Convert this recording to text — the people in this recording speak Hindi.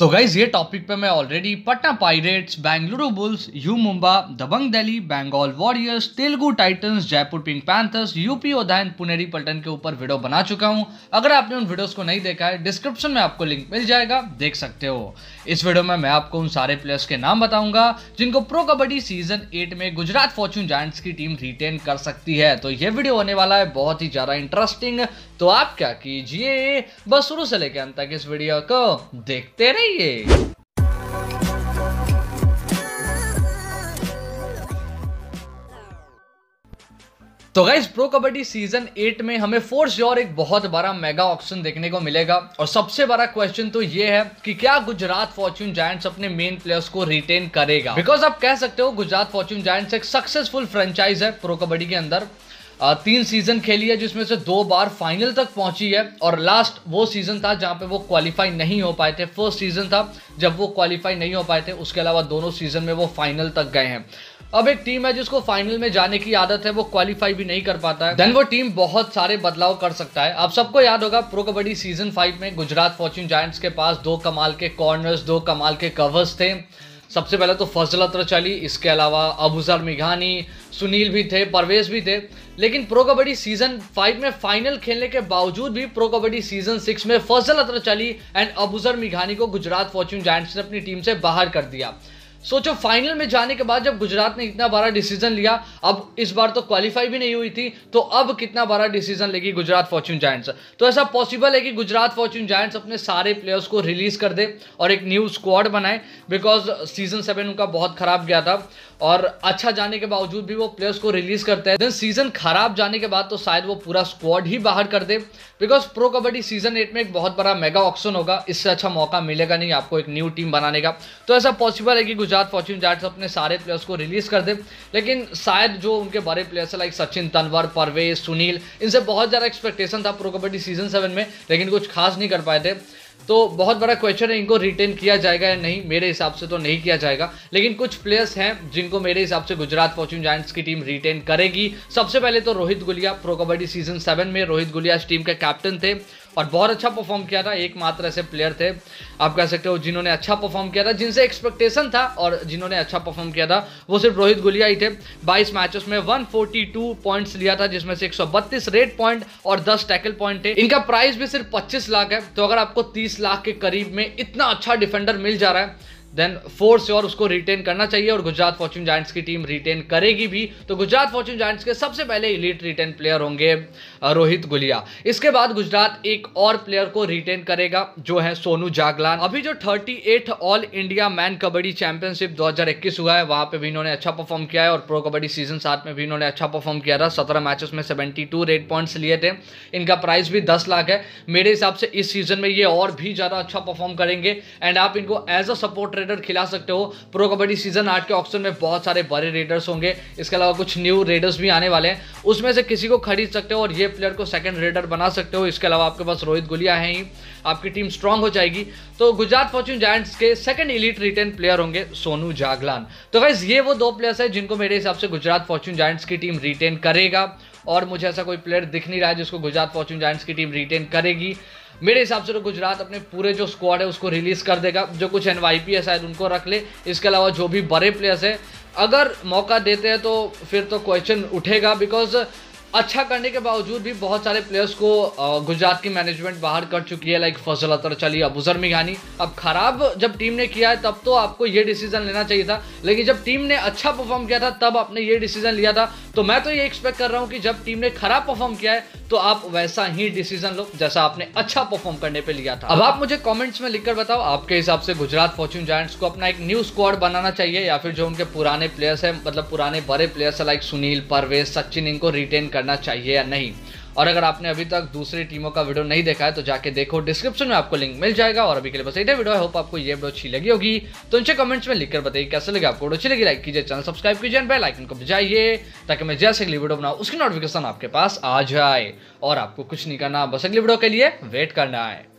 तो गाइज़ ये टॉपिक पे मैं already Patna Pirates Bengaluru Bulls U Mumba Dabang Delhi Bengal Warriors Telugu Titans Jaipur Pink Panthers UP Udayan Puneri Paltan के ऊपर वीडियो बना चुका हूँ। अगर आपने उन वीडियोस को नहीं देखा है डिस्क्रिप्शन में आपको लिंक मिल जाएगा, देख सकते हो। इस वीडियो में मैं आपको उन सारे प्लेयर्स के नाम बताऊँगा, जिनको प्रो कबड्डी सीज़न एट में गुजरात फॉर्चून जायंट्स की टीम रिटेन कर सकती है। तो ये वीडियो होने वाला है, बहुत ही ज़्यादा इंटरेस्टिंग तो आप क्या कीजिए? बस शुरू से लेकर अंत तक इस वीडियो को देखते रहिए। तो गाइज़ प्रो कबड्डी सीज़न 8 में हमें फोर्स और एक बहुत बड़ा मेगा ऑप्शन देखने को मिलेगा। और सबसे बड़ा क्वेश्चन तो ये है कि क्या गुजरात फॉर्च्यून जायंट्स अपने मेन प्लेयर्स को रिटेन करेगा? बिकॉज़ आप कह सकते हो, गुजरात फॉर्च्यून जायंट्स एक सक्सेसफुल फ्रेंचाइज है प्रो कबड्डी के अंदर। तीन सीज़न खेली है जिसमें से दो बार फाइनल तक पहुँची है और लास्ट वो सीज़न था जहाँ पे वो क्वालिफाई नहीं हो पाए थे। फ़र्स्ट सीज़न था जब वो क्वालिफाई नहीं हो पाए थे, उसके अलावा दोनों सीज़न में वो फाइनल तक गए हैं। अब एक टीम है जिसको फाइनल में जाने की आदत है, वो क्वालिफाई भी नहीं कर पाता है। देन वो टीम बहुत सारे बदलाव कर सकता है। आप सबको याद होगा प्रो कबड्डी सीज़न फाइव में गुजरात फॉर्च्यून जायंट्स के पास दो कमाल के कॉर्नर्स दो कमाल के कवर्स थे। सबसे पहले तो फजल अतर चली इसके अलावा अबूजर मिघानी, सुनील भी थे परवेश भी थे। लेकिन प्रो कबड्डी सीज़न फाइव में फाइनल खेलने के बावजूद भी प्रो कबड्डी सीज़न सिक्स में फजल अतर चली एंड अबूजर मिघानी को गुजरात फॉर्च्यून जायंट्स ने अपनी टीम से बाहर कर दिया। सोचो फाइनल में जाने के बाद जब गुजरात ने इतना बड़ा डिसीज़न लिया, अब इस बार तो क्वालिफाई भी नहीं हुई थी तो अब कितना बड़ा डिसीज़न लेगी गुजरात फॉर्च्यून जायंट्स तो ऐसा पॉसिबल है कि गुजरात फॉर्च्यून जायंट्स अपने सारे प्लेयर्स को रिलीज़ कर दे और एक न्यू स्क्वाड बनाए बिकॉज़ सीज़न सेवन उनका बहुत खराब गया था। और अच्छा जाने के बावजूद भी वो प्लेयर्स को रिलीज़ करते हैं। देन सीज़न खराब जाने के बाद तो शायद वो पूरा स्क्वाड ही बाहर कर दे because pro kabaddi season eight में एक बहुत बड़ा मेगा ऑप्शन होगा। इससे अच्छा मौका मिलेगा नहीं आपको एक न्यू टीम बनाने का। तो ऐसा पॉसिबल है कि गुजरात फॉर्च्यून जायंट्स अपने सारे प्लेयर्स को रिलीज़ कर दे। लेकिन शायद जो उनके बड़े प्लेयर्स है लाइक सचिन तनवर, परवेज, सुनील, इनसे बहुत ज़्यादा एक्सपेक्टेशन था प्रो कबड्डी सीज़न सेवन में, लेकिन कुछ खास नहीं कर पाए थे। तो बहुत बड़ा क्वेश्चन है, इनको रिटेन किया जाएगा या नहीं, मेरे हिसाब से तो नहीं किया जाएगा। लेकिन कुछ प्लेयर्स हैं, जिनको मेरे हिसाब से गुजरात फॉर्च्यून जायंट्स की टीम रिटेन करेगी। सबसे पहले तो Rohit Gulia pro kabaddi season seven में, रोहित गुलिया इस टीम के कैप्टन थे। और बहुत अच्छा परफॉर्म किया था, एकमात्र ऐसे प्लेयर थे, आप कह सकते हो, जिन्होंने अच्छा परफॉर्म किया था, जिनसे एक्सपेक्टेशन था और जिन्होंने अच्छा परफॉर्म किया था, वो सिर्फ़ रोहित गुलिया ही थे। 22 मैचेस में 142 पॉइंट्स लिया था, जिसमें से 132 रेड पॉइंट और 10 टैकल पॉइंट थे। इनका प्राइस भी सिर्फ़ 25 लाख है तो अगर आपको 30 लाख के करीब में इतना अच्छा डिफेंडर मिल जा रहा है देन फोर्स और उसको रिटेन करना चाहिए और गुजरात फॉर्च्यून जायंट्स की टीम रिटेन करेगी भी। तो गुजरात फॉर्च्यून जायंट्स के सबसे पहले इलीट रिटेन प्लेयर होंगे रोहित गुलिया। इसके बाद गुजरात एक और प्लेयर को रिटेन करेगा, जो है सोनू जागलान। अभी जो 38 all India man kabaddi championship 2021 हुआ है, वहाँ पे भी इन्होंने अच्छा परफॉर्म किया है और प्रो कबड्डी सीज़न सात में भी इन्होंने अच्छा परफॉर्म किया था। सत्रह मैचेस में सेवेंटी रेड पॉइंट्स लिए थे। इनका प्राइस भी दस लाख है। मेरे हिसाब से इस सीज़न में ये और भी ज़्यादा अच्छा परफॉर्म करेंगे। एंड आप इनको एज अ सपोर्ट रेडर खिला सकते हो। प्रो कबड्डी सीज़न आठ के ऑप्शन में बहुत सारे बड़े रेडर्स होंगे। इसके अलावा कुछ न्यू रेडर्स भी आने वाले हैं। उसमें से किसी को खरीद सकते हो और ये प्लेयर को सेकंड रेडर बना सकते हो। इसके अलावा आपके पास रोहित गुलिया है ही। आपकी टीम स्ट्रांग हो जाएगी। तो गुजरात फॉर्च्यून जायंट्स के सेकंड इलीट रिटेन प्लेयर होंगे सोनू जागलान। तो गाइज़ ये वो दो प्लेयर्स है जिनको मेरे हिसाब से गुजरात फॉर्च्यून जायंट्स की टीम रिटेन करेगा। और मुझे ऐसा कोई प्लेयर दिख नहीं रहा है जिसको गुजरात फॉर्च्यून जायंट्स की टीम रिटेन करेगी। मेरे हिसाब से तो गुजरात अपने पूरे जो स्क्वाड है उसको रिलीज़ कर देगा। जो कुछ एन है, शायद उनको रख ले। इसके अलावा जो भी बड़े प्लेयर्स हैं, अगर मौका देते हैं तो फिर तो क्वेश्चन उठेगा बिकॉज़ अच्छा करने के बावजूद भी बहुत सारे प्लेयर्स को गुजरात की मैनेजमेंट बाहर कर चुकी है लाइक फजल अतर चली अबूजर मिघानी अब खराब जब टीम ने किया है, तब तो आपको ये डिसीज़न लेना चाहिए था। लेकिन जब टीम ने अच्छा परफॉर्म किया था, तब आपने ये डिसीज़न लिया था। तो मैं तो ये एक्सपेक्ट कर रहा हूँ कि जब टीम ने खराब परफॉर्म किया है तो आप वैसा ही डिसीज़न लो, जैसा आपने अच्छा परफॉर्म करने पे लिया था। अब आप मुझे कमेंट्स में लिखकर बताओ, आपके हिसाब से गुजरात फॉर्च्यून जायंट्स को अपना एक न्यू स्क्वाड बनाना चाहिए, या फिर जो उनके पुराने प्लेयर्स है मतलब पुराने बड़े प्लेयर्स है लाइक सुनील, परवेज, सचिन, इनको रिटेन करना चाहिए या नहीं। और अगर आपने अभी तक दूसरी टीमों का वीडियो नहीं देखा है तो जाके देखो। डिस्क्रिप्शन में आपको लिंक मिल जाएगा और अभी के लिए बस एक वीडियो है होप आपको ये वीडियो अच्छी लगी होगी। तो नीचे कमेंट्स में लिखकर बताइए कैसे लगे आपको अच्छी लगी लाइक कीजिए चैनल सब्सक्राइब कीजिए बेल आइकन को बजाइए, ताकि मैं जैसे अगली वीडियो बनाऊँ, उसकी नोटिफिकेशन आपके पास आ जाए। और आपको कुछ नहीं करना, बस अगली वीडियो के लिए वेट करना है।